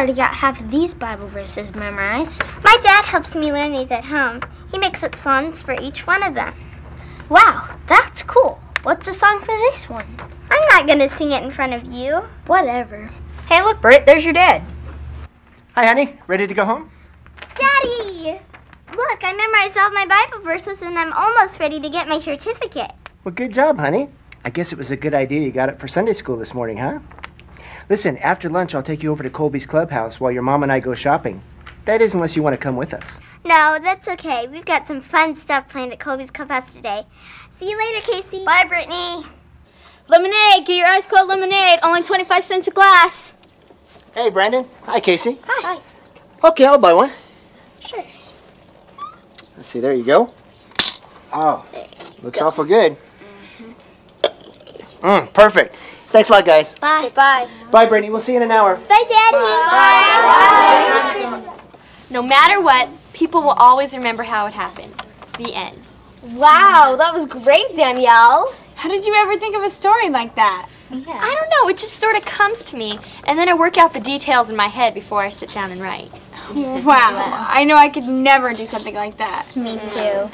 already got half of these Bible verses memorized. My dad helps me learn these at home. He makes up songs for each one of them. Wow, that's cool. What's the song for this one? I'm not gonna sing it in front of you. Whatever. Hey, look, Britt, there's your dad. Hi, honey. Ready to go home? Daddy! Look, I memorized all my Bible verses and I'm almost ready to get my certificate. Well, good job, honey. I guess it was a good idea you got it for Sunday school this morning, huh? Listen, after lunch, I'll take you over to Colby's clubhouse while your mom and I go shopping. That is, unless you want to come with us. No, that's okay. We've got some fun stuff planned at Colby's Clubhouse today. See you later, Casey. Bye, Brittany. Lemonade, get your ice cold lemonade. Only 25 cents a glass. Hey, Brandon. Hi, Casey. Hi. Okay, I'll buy one. Sure. Let's see, there you go. Oh, looks awful good. Mm, perfect. Thanks a lot, guys. Bye. Bye. Bye, Brittany. We'll see you in an hour. Bye, Daddy. Bye. No matter what, people will always remember how it happened. The end. Wow, that was great, Danielle. How did you ever think of a story like that? Yeah. I don't know, it just sort of comes to me, and then I work out the details in my head before I sit down and write. Wow, I know I could never do something like that. Me too.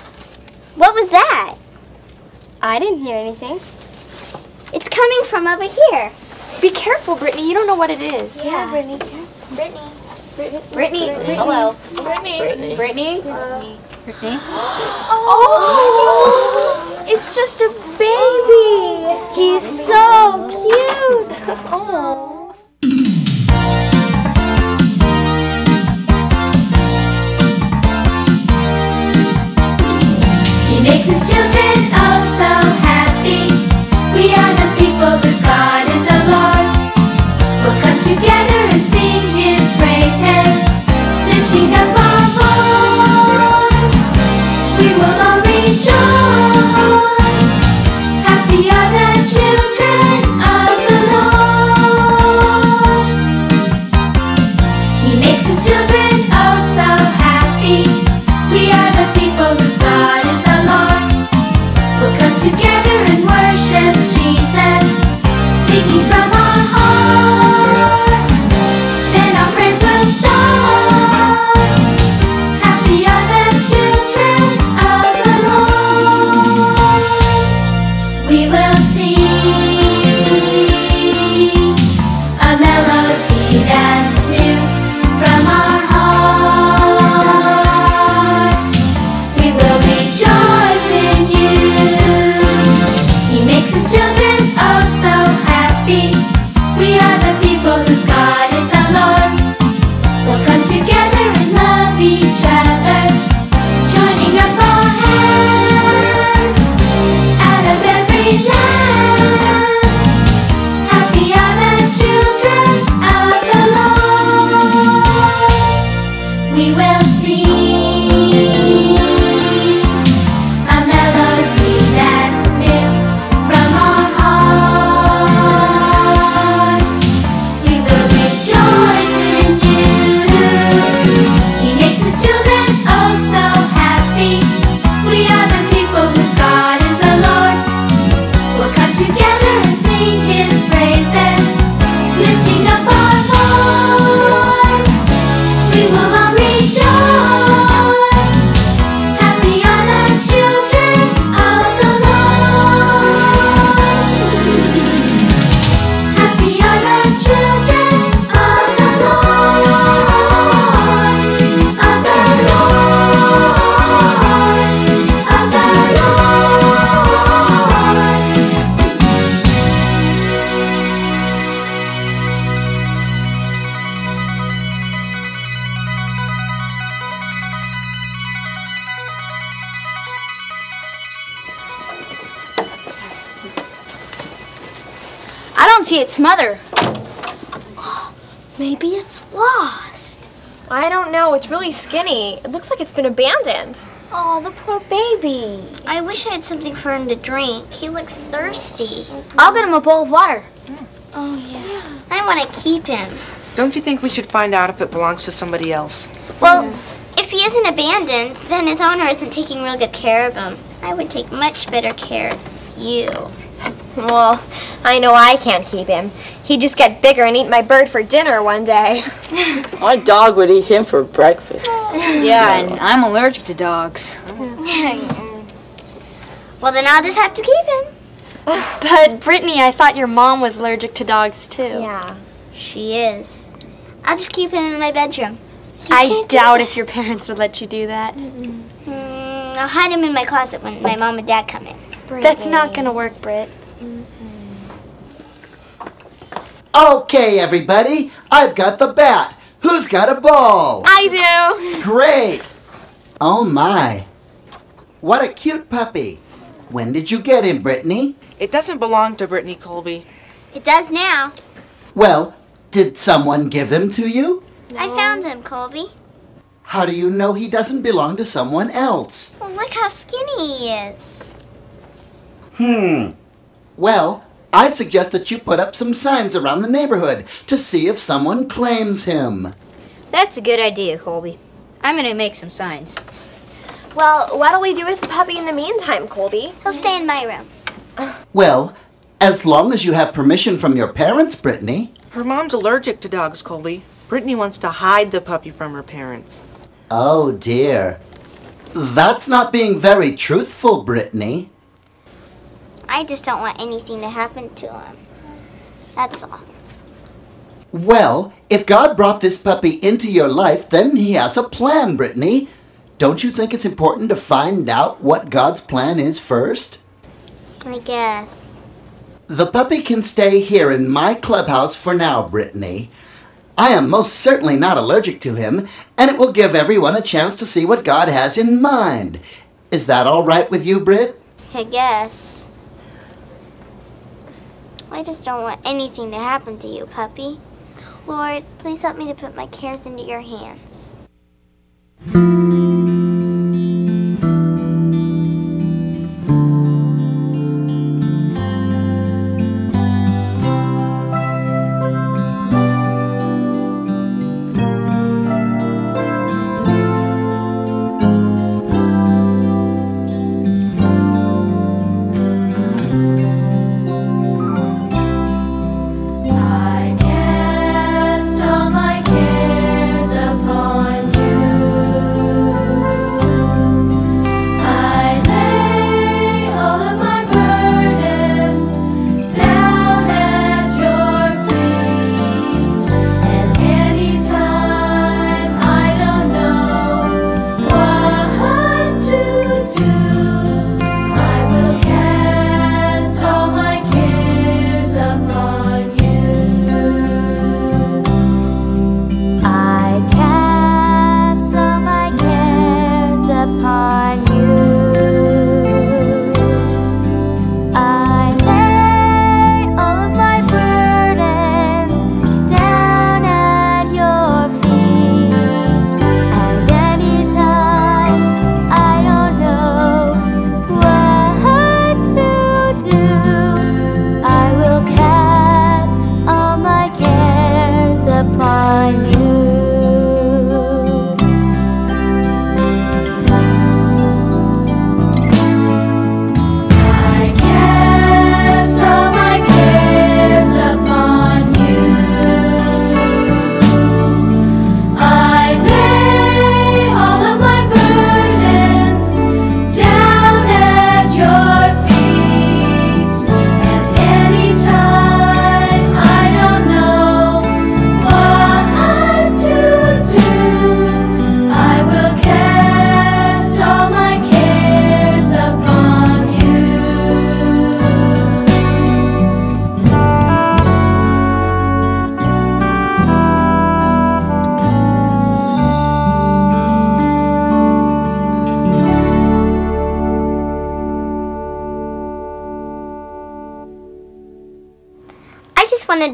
What was that? I didn't hear anything. It's coming from over here. Be careful, Brittany, you don't know what it is. Yeah, Brittany. Brittany. Brittany, hello. Brittany. Brittany? Brittany. Oh, it's just a baby. He's so cute. Oh. See its mother. Maybe it's lost. I don't know. It's really skinny. It looks like it's been abandoned. Oh, the poor baby. I wish I had something for him to drink. He looks thirsty. I'll get him a bowl of water. Mm. Oh, yeah. I want to keep him. Don't you think we should find out if it belongs to somebody else? Well, if he isn't abandoned, then his owner isn't taking real good care of him. I would take much better care of you. Well, I know I can't keep him. He'd just get bigger and eat my bird for dinner one day. My dog would eat him for breakfast. Yeah, and I'm allergic to dogs. Well, then I'll just have to keep him. But Brittany, I thought your mom was allergic to dogs too. Yeah. She is. I'll just keep him in my bedroom. He I can't do doubt if your parents would let you do that. Mm, I'll hide him in my closet when my mom and dad come in. That's not gonna work, Britt. Okay, everybody, I've got the bat. Who's got a ball? I do. Great. Oh my. What a cute puppy. When did you get him, Brittany? It doesn't belong to Brittany Colby. It does now. Well, did someone give him to you? I found him, Colby. How do you know he doesn't belong to someone else? Well, look how skinny he is. Hmm. Well, I suggest that you put up some signs around the neighborhood to see if someone claims him. That's a good idea, Colby. I'm gonna make some signs. Well, what'll we do with the puppy in the meantime, Colby? He'll stay in my room. Well, as long as you have permission from your parents, Brittany. Her mom's allergic to dogs, Colby. Brittany wants to hide the puppy from her parents. Oh dear. That's not being very truthful, Brittany. I just don't want anything to happen to him. That's all. Well, if God brought this puppy into your life, then he has a plan, Brittany. Don't you think it's important to find out what God's plan is first? I guess. The puppy can stay here in my clubhouse for now, Brittany. I am most certainly not allergic to him, and it will give everyone a chance to see what God has in mind. Is that all right with you, Britt? I guess. I just don't want anything to happen to you, puppy. Lord, please help me to put my cares into your hands.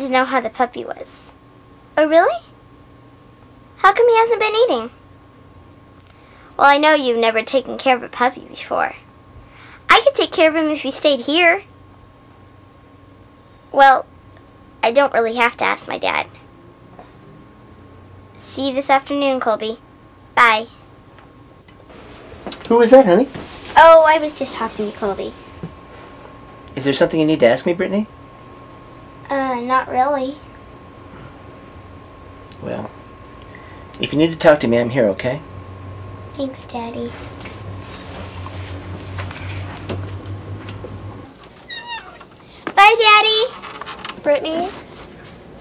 Wanted to know how the puppy was. Oh, really? How come he hasn't been eating? Well, I know you've never taken care of a puppy before. I could take care of him if he stayed here. Well, I don't really have to ask my dad. See you this afternoon, Colby. Bye. Who was that, honey? Oh, I was just talking to Colby. Is there something you need to ask me, Brittany? Not really. Well, if you need to talk to me, I'm here, okay? Thanks, Daddy. Bye, Daddy. Brittany,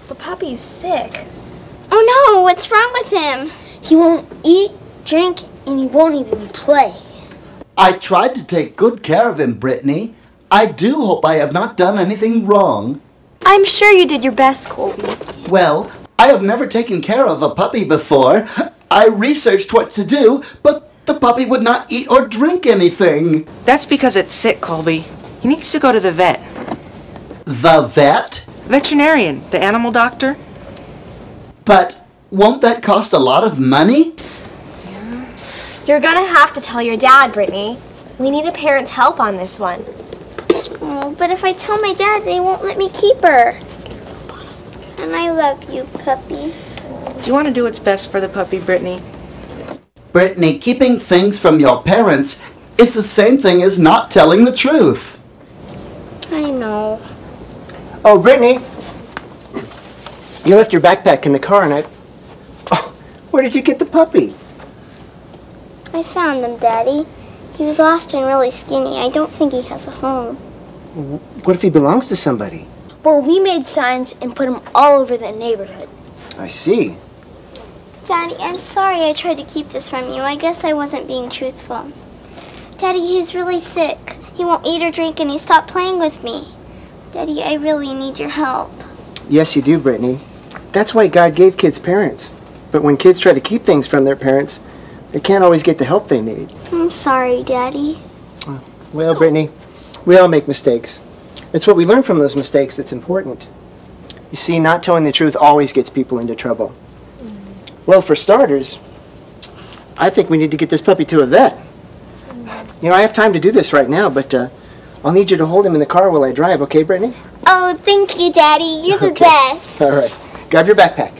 the puppy's sick. Oh no, what's wrong with him? He won't eat, drink, and he won't even play. I tried to take good care of him, Brittany. I do hope I have not done anything wrong. I'm sure you did your best, Colby. Well, I have never taken care of a puppy before. I researched what to do, but the puppy would not eat or drink anything. That's because it's sick, Colby. He needs to go to the vet. The vet? Veterinarian, the animal doctor. But won't that cost a lot of money? Yeah. You're gonna have to tell your dad, Brittany. We need a parent's help on this one. Oh, but if I tell my dad, they won't let me keep her. And I love you, puppy. Do you want to do what's best for the puppy, Brittany? Brittany, keeping things from your parents is the same thing as not telling the truth. I know. Oh, Brittany! You left your backpack in the car and I... Oh, where did you get the puppy? I found him, Daddy. He was lost and really skinny. I don't think he has a home. What if he belongs to somebody? Well, we made signs and put them all over the neighborhood. I see. Daddy, I'm sorry I tried to keep this from you. I guess I wasn't being truthful. Daddy, he's really sick. He won't eat or drink and he stopped playing with me. Daddy, I really need your help. Yes, you do, Brittany. That's why God gave kids parents. But when kids try to keep things from their parents, they can't always get the help they need. I'm sorry, Daddy. Well, Brittany, we all make mistakes. It's what we learn from those mistakes that's important. You see, not telling the truth always gets people into trouble. Well, for starters, I think we need to get this puppy to a vet. You know, I have time to do this right now, but uh, I'll need you to hold him in the car while I drive, okay, Brittany? Oh, thank you, Daddy. You're the Okay. best. All right. Grab your backpack.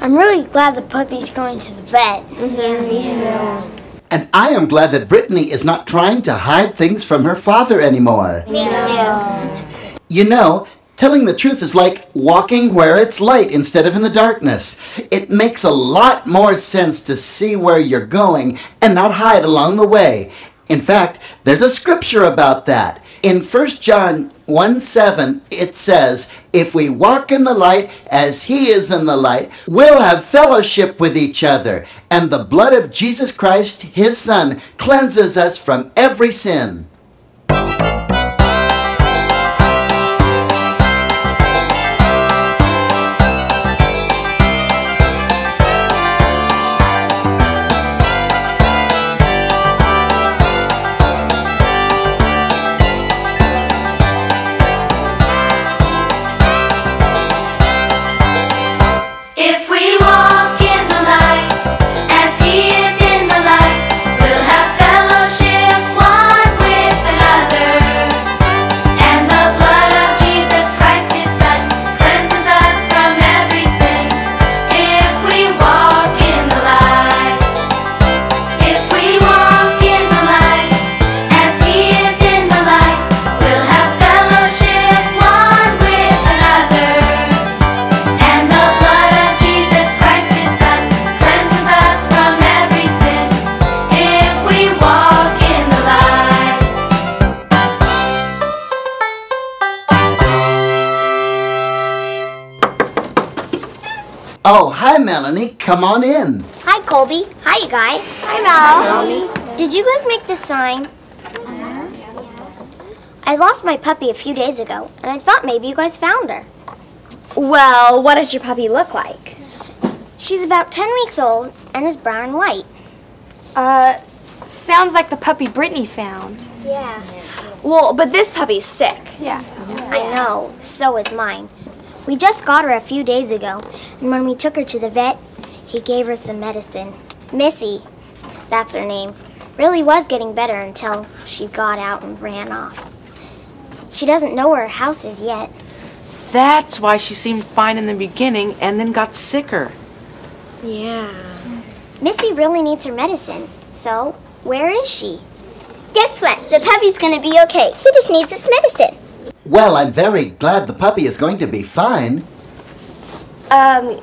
I'm really glad the puppy's going to the vet. Yeah, me too. And I am glad that Brittany is not trying to hide things from her father anymore. Me too. You know, telling the truth is like walking where it's light instead of in the darkness. It makes a lot more sense to see where you're going and not hide along the way. In fact, there's a scripture about that. In 1 John 1 7, it says, If we walk in the light as he is in the light, we'll have fellowship with each other, and the blood of Jesus Christ, his Son, cleanses us from every sin. Hi, Come on in. Hi, Colby. Hi, you guys. Hi, Mel. Did you guys make this sign? I lost my puppy a few days ago, and I thought maybe you guys found her. Well, what does your puppy look like? She's about 10 weeks old and is brown and white. Uh, sounds like the puppy Brittany found. Yeah. Well, but this puppy's sick. Yeah. I know, so is mine. We just got her a few days ago, and when we took her to the vet, he gave her some medicine. Missy, that's her name, really was getting better until she got out and ran off. She doesn't know where her house is yet. That's why she seemed fine in the beginning and then got sicker. Yeah. Missy really needs her medicine, so where is she? Guess what? The puppy's gonna be okay. He just needs his medicine. Well, I'm very glad the puppy is going to be fine. Um,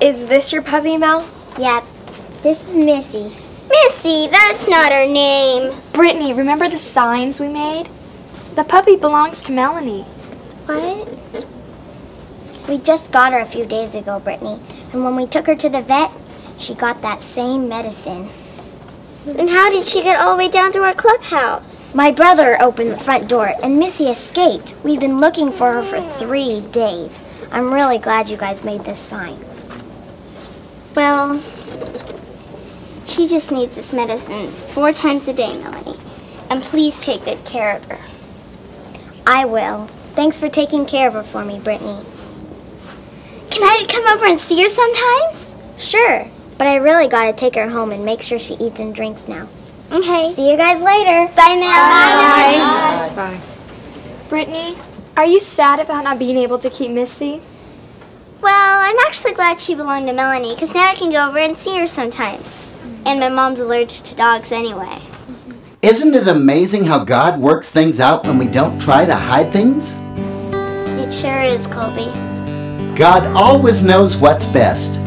is this your puppy, Mel? Yep, this is Missy. Missy, that's not her name. Brittany, remember the signs we made? The puppy belongs to Melanie. What? We just got her a few days ago, Brittany. And when we took her to the vet, she got that same medicine. And how did she get all the way down to our clubhouse? My brother opened the front door and Missy escaped. We've been looking for her for three days. I'm really glad you guys made this sign. Well, she just needs this medicine four times a day, Melanie. And please take good care of her. I will. Thanks for taking care of her for me, Brittany. Can I come over and see her sometimes? Sure, but I really gotta take her home and make sure she eats and drinks now. Okay. See you guys later. Bye, Mel. Bye. Bye. Bye. Brittany, are you sad about not being able to keep Missy? Well, I'm actually glad she belonged to Melanie because now I can go over and see her sometimes. And my mom's allergic to dogs anyway. Isn't it amazing how God works things out when we don't try to hide things? It sure is, Colby. God always knows what's best.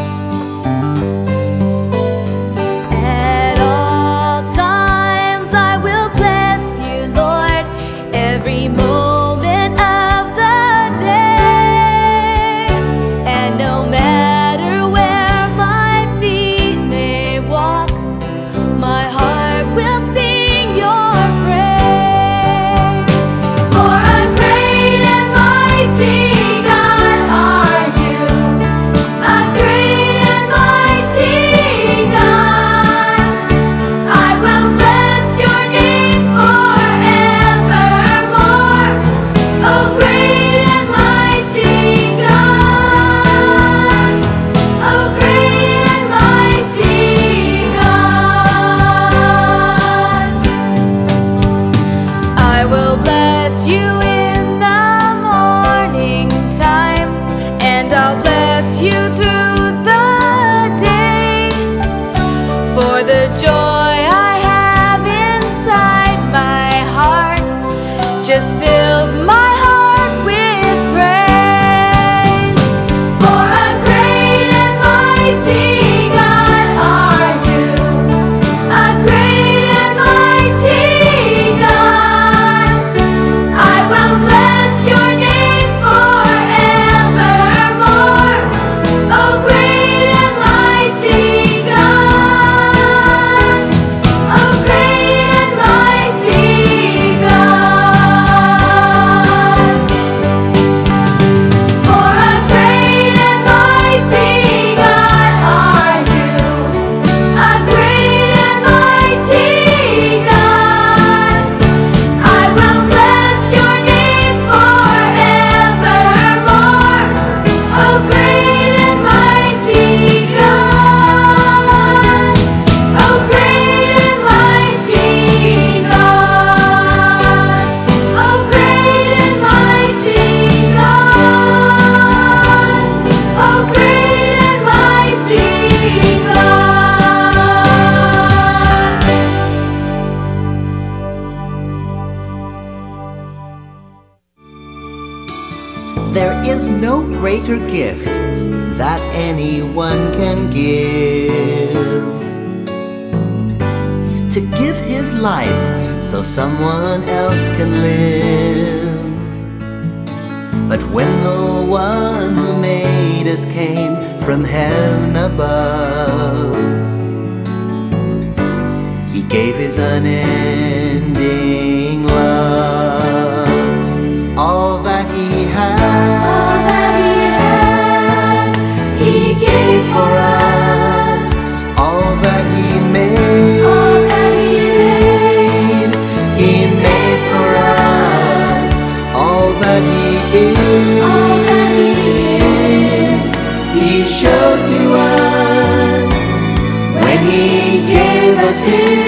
There is no greater gift that anyone can give. To give his life so someone else can live. But when the one who made us came from heaven above, he gave his unending He made. I live, he made. For us, all that he did all, he showed to us. When He gave us His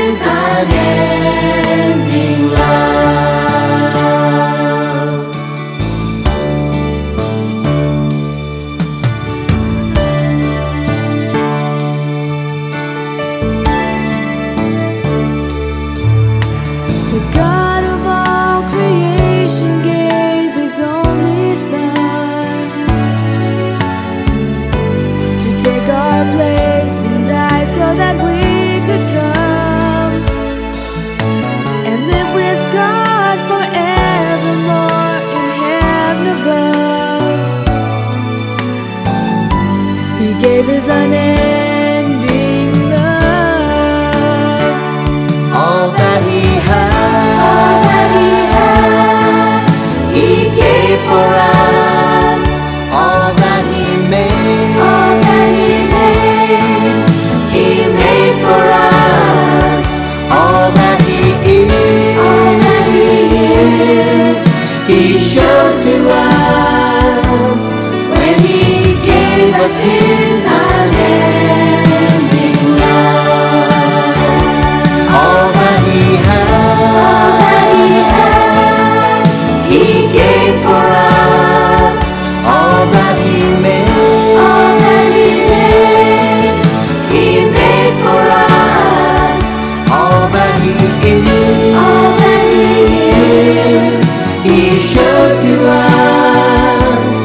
to us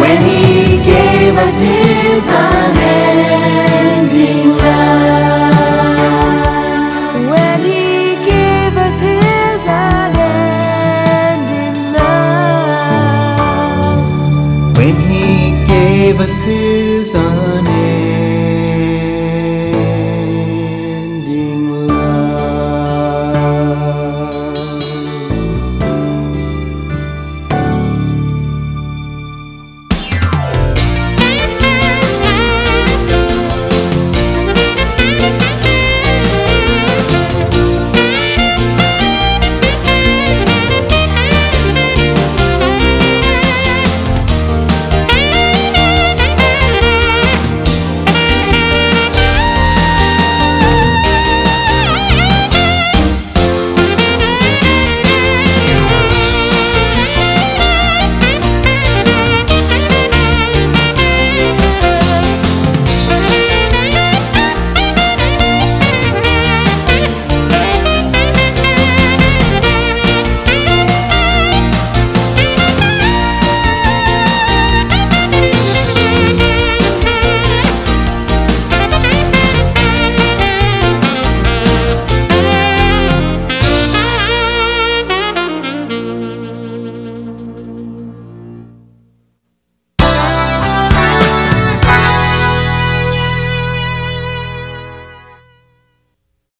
when He gave us His unending